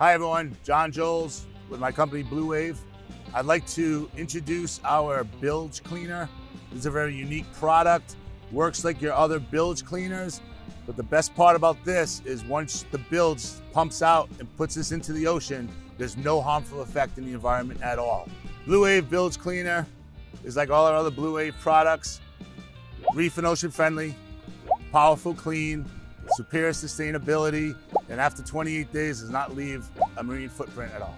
Hi everyone, John Joles with my company Blue Wave. I'd like to introduce our bilge cleaner. Is a very unique product, works like your other bilge cleaners, but the best part about this is once the bilge pumps out and puts this into the ocean, there's no harmful effect in the environment at all. Blue Wave Bilge Cleaner is like all our other Blue Wave products, reef and ocean friendly, powerful clean, superior sustainability, and after 28 days does not leave a marine footprint at all.